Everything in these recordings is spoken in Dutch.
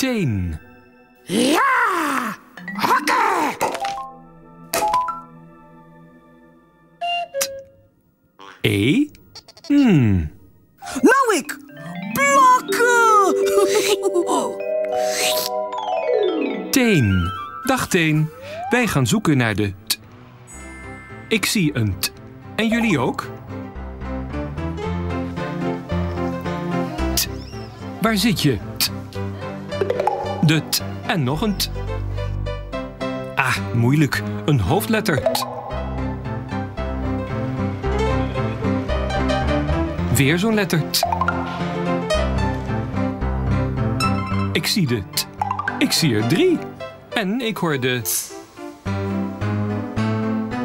Ja! Hokken! E? Hmm. Nou ik! Plakken! Teen. Dag Teen. Wij gaan zoeken naar de t. Ik zie een t. En jullie ook? T. Waar zit je? T. De t. En nog een t. Ah, moeilijk. Een hoofdletter t. Weer zo'n letter t. Ik zie de t. Ik zie er drie. En ik hoor de...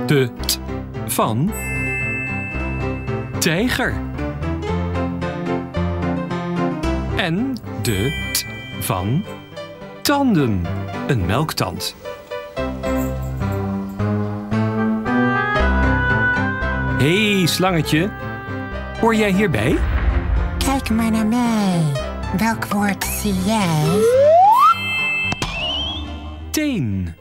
De t van... Tijger. En de t van... Tanden. Een melktand. Hé, hey, slangetje. Hoor jij hierbij? Kijk maar naar mij. Welk woord zie jij? Teen.